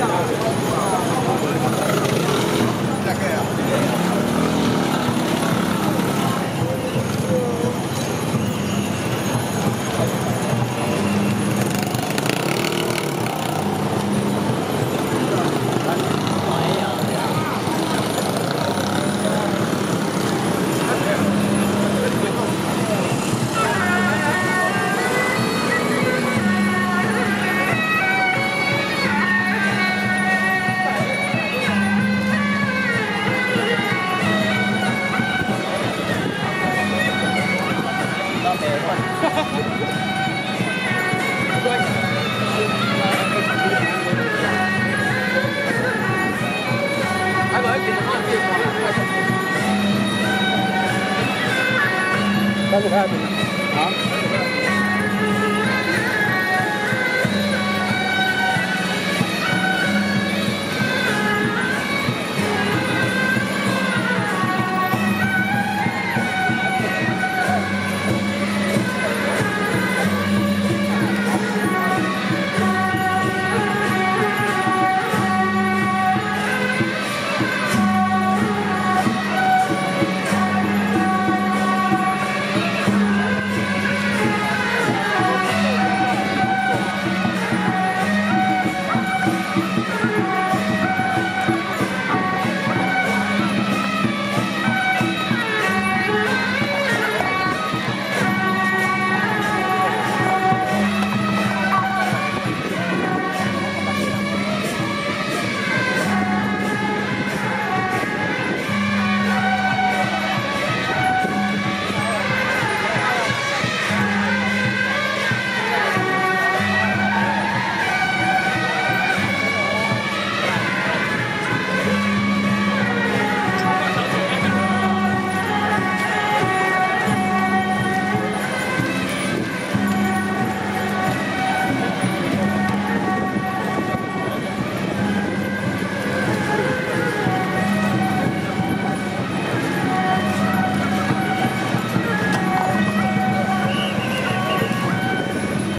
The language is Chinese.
job. 到晚，了？我不爱听，啊？